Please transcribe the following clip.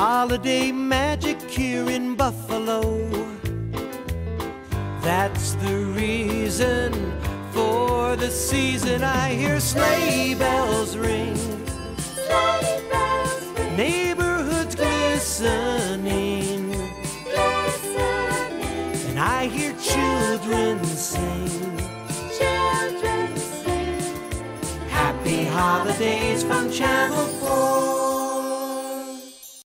holiday magic here in Buffalo. That's the reason for the season. I hear sleigh bells ring, Sleigh bells ring, neighborhoods glistening, glistening. and I hear children sing. Happy holidays from Channel 4.